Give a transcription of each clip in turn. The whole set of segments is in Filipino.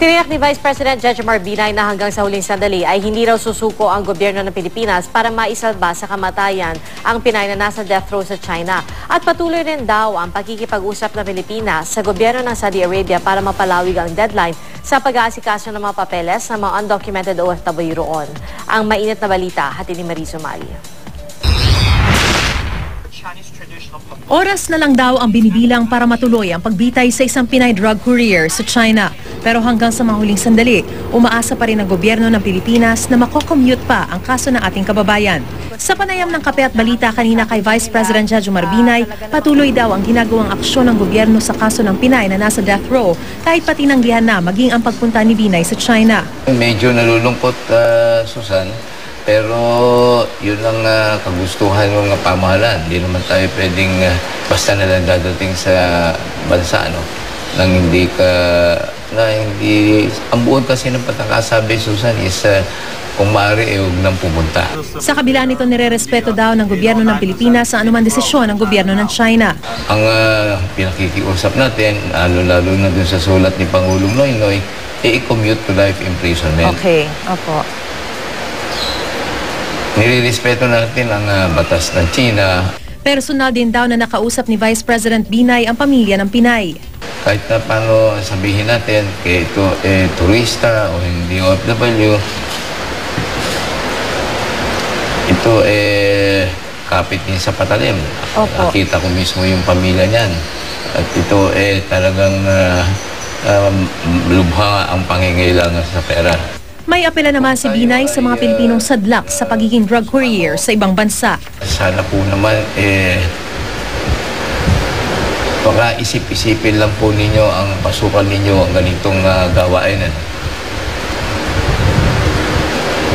Tiniyak ni Vice President Jejomar Binay na hanggang sa huling sandali ay hindi raw susuko ang gobyerno ng Pilipinas para maisalba sa kamatayan ang Pinay na nasa death row sa China. At patuloy rin daw ang pagkikipag-usap ng Pilipinas sa gobyerno ng Saudi Arabia para mapalawig ang deadline sa pag-aasikaso ng mga papeles ng mga undocumented OFW roon. Ang mainit na balita, hati ni Mariso Mali. Oras na lang daw ang binibilang para matuloy ang pagbitay sa isang Pinay drug courier sa China. Pero hanggang sa mahuling sandali, umaasa pa rin ang gobyerno ng Pilipinas na makocommute pa ang kaso ng ating kababayan. Sa panayam ng kape at balita kanina kay Vice President Jejomar Binay, patuloy daw ang ginagawang aksyon ng gobyerno sa kaso ng Pinay na nasa death row kahit patinanggihan na maging ang pagpunta ni Binay sa China. Medyo nalulungkot, ah, Susan. Pero yun ang ah, kagustuhan ng pamahalaan. Hindi naman tayo pwedeng ah, basta na lang dadating sa bansa, ano? Nang hindi ka, na hindi, ang buod kasi ng pagkakasabi, Susan, is ah, kung maaari, eh, huwag nang pumunta. Sa kabila nito, nirerespeto daw ng gobyerno ng Pilipinas ang anuman desisyon ng gobyerno ng China. Ang ah, pinakikiusap natin, lalo-lalo na dun sa sulat ni Pangulong Noynoy, eh, i-commute to life imprisonment. Okay, opo. Nilirespeto natin ang ah, batas ng China, Personal din daw na nakausap ni Vice President Binay ang pamilya ng Pinay. kahit na paano sabihin natin kay ito eh, turista o hindi OFW ito eh kapit niya sa patalim Opo. nakita ko mismo yung pamilya niyan at ito eh talagang ah, um, lubha ang pangingailangan sa pera May apela naman si Binay sa mga Pilipinong sadlak sa pagiging drug courier sa ibang bansa. sana po naman eh baka isip-isipin lang po ninyo ang pasukan ninyo ang ganitong ah, gawain. Ano?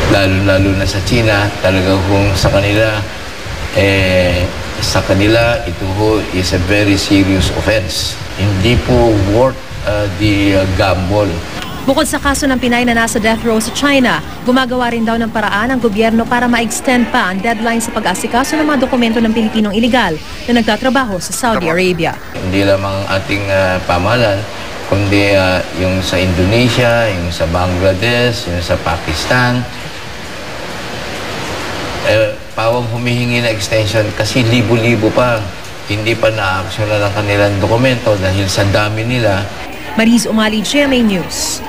Lalo-lalo na sa China, talaga kung sa kanila, eh, sa kanila, ito ho is a very serious offense. Hindi po worth ah, the ah, gamble. Bukod sa kaso ng Pinay na nasa death row sa China, gumagawa rin daw ng paraan ang gobyerno para ma-extend pa ang deadline sa pag-asikaso ng mga dokumento ng Pilipinong iligal na nagtatrabaho sa Saudi Arabia. Hindi lamang ang ating ah, pamahalaan, kundi ah, yung sa Indonesia, yung sa Bangladesh, yung sa Pakistan. Eh, pawang humihingi na extension kasi libo-libo pa hindi pa na-aksyonan ang kanilang dokumento dahil sa dami nila Mariz Umali, GMA News.